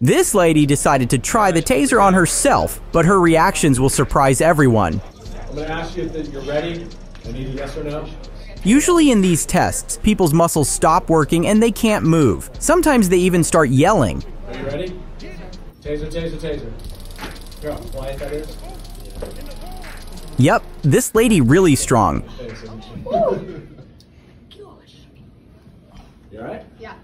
This lady decided to try the taser on herself, but her reactions will surprise everyone. I'm gonna ask you if you're ready. I need a yes or no. Usually in these tests, people's muscles stop working and they can't move. Sometimes they even start yelling. Are you ready? Taser, taser, taser. Here, quiet that is. Yep, this lady really strong. You alright? Yeah.